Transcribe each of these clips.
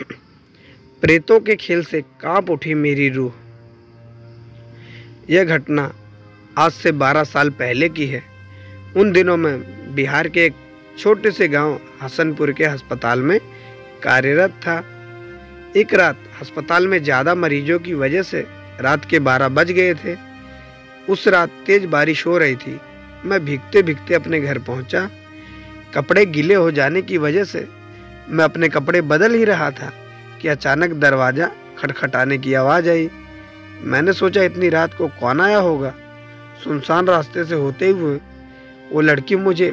प्रेतों के खेल से काँप उठी मेरी रूह। यह घटना आज से 12 साल पहले की है। उन दिनों में बिहार के एक छोटे से गाँव हसनपुर के अस्पताल में कार्यरत था। एक रात अस्पताल में ज़्यादा मरीजों की वजह से रात के 12 बज गए थे। उस रात तेज बारिश हो रही थी। मैं भीगते भीगते अपने घर पहुँचा। कपड़े गीले हो जाने की वजह से मैं अपने कपड़े बदल ही रहा था कि अचानक दरवाज़ा खटखटाने की आवाज़ आई। मैंने सोचा इतनी रात को कौन आया होगा? सुनसान रास्ते से होते हुए वो लड़की मुझे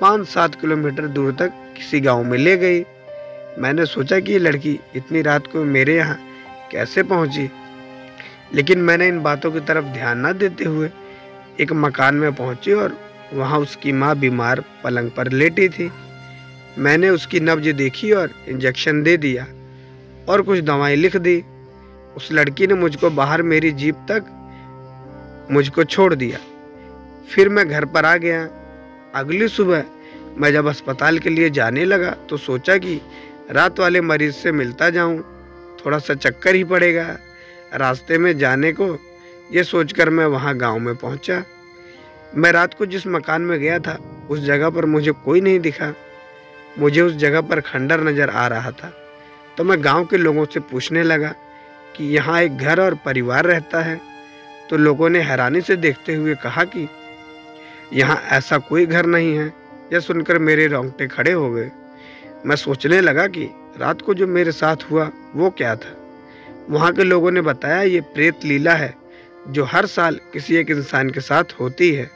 पाँच सात किलोमीटर दूर तक किसी गाँव में ले गई। मैंने सोचा कि ये लड़की इतनी रात को मेरे यहाँ कैसे पहुँची? लेकिन मैंने इन बातों की तरफ़ ध्यान न देते हुए एक मकान में पहुँची और वहाँ उसकी माँ बीमार पलंग पर लेटी थी। मैंने उसकी नब्ज देखी और इंजेक्शन दे दिया और कुछ दवाएँ लिख दी। उस लड़की ने मुझको बाहर मेरी जीप तक मुझको छोड़ दिया। फिर मैं घर पर आ गया। अगली सुबह मैं जब अस्पताल के लिए जाने लगा तो सोचा कि रात वाले मरीज़ से मिलता जाऊँ, थोड़ा सा चक्कर ही पड़ेगा। रास्ते में जाने को ये सोचकर मैं वहाँ गाँव में पहुँचा। मैं रात को जिस मकान में गया था, उस जगह पर मुझे कोई नहीं दिखा। मुझे उस जगह पर खंडर नज़र आ रहा था। तो मैं गाँव के लोगों से पूछने लगा कि यहाँ एक घर और परिवार रहता है? तो लोगों ने हैरानी से देखते हुए कहा कि यहाँ ऐसा कोई घर नहीं है, यह सुनकर मेरे रोंगटे खड़े हो गए। मैं सोचने लगा कि रात को जो मेरे साथ हुआ, वो क्या था? वहाँ के लोगों ने बताया ये प्रेत लीला है, जो हर साल किसी एक इंसान के साथ होती है।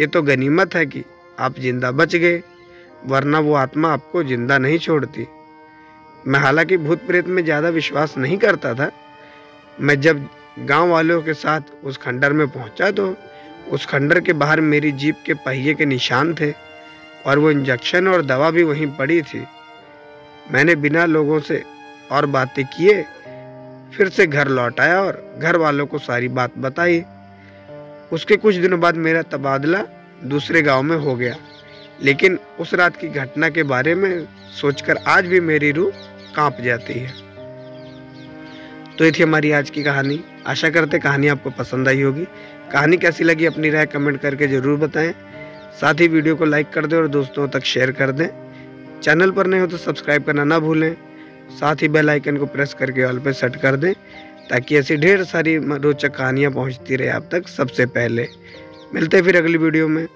ये तो गनीमत है कि आप ज़िंदा बच गए। वरना वो आत्मा आपको ज़िंदा नहीं छोड़ती। मैं हालाँकि भूत प्रेत में ज़्यादा विश्वास नहीं करता था, मैं जब गाँव वालों के साथ उस खंडर में पहुँचा तो उस खंडर के बाहर मेरी जीप के पहिए के निशान थे और वो इंजेक्शन और दवा भी वहीं पड़ी थी। मैंने बिना लोगों से और बातें किए फिर से घर लौट आया और घर वालों को सारी बात बताई। उसके कुछ दिनों बाद मेरा तबादला दूसरे गाँव में हो गया। लेकिन उस रात की घटना के बारे में सोचकर आज भी मेरी रूह काँप जाती है। तो ये थी हमारी आज की कहानी। आशा करते कहानी आपको पसंद आई होगी। कहानी कैसी लगी अपनी राय कमेंट करके ज़रूर बताएँ। साथ ही वीडियो को लाइक कर दें और दोस्तों तक शेयर कर दें। चैनल पर नए हो तो सब्सक्राइब करना ना भूलें। साथ ही बेल आइकन को प्रेस करके ऑल पे सेट कर दें ताकि ऐसी ढेर सारी रोचक कहानियाँ पहुँचती रहे आप तक सबसे पहले। मिलते फिर अगली वीडियो में।